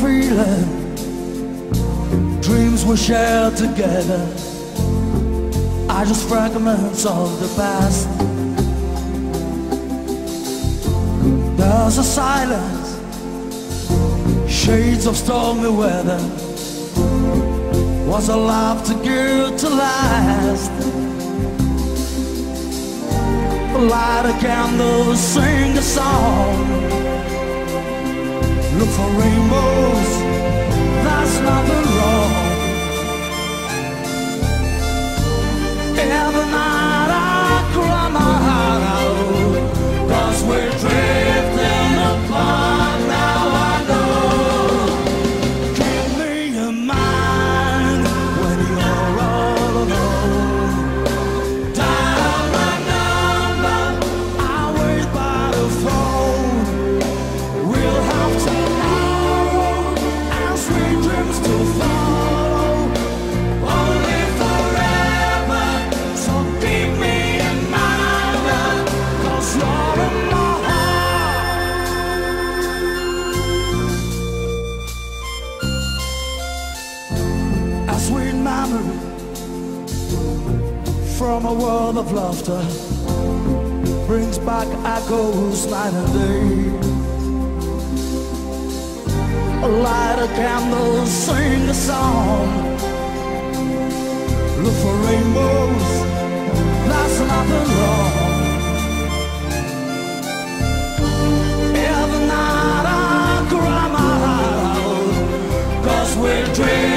feeling. Dreams were shared together are just fragments of the past. There's a silence, shades of stormy weather. Was a love too good to last? Light a candle, sing a song. Look for rainbows, sweet memory from a world of laughter brings back echoes night and day. Light a candle, sing a song, look for rainbows. That's nothing wrong. Every night I cry my heart out, cause we're dreaming.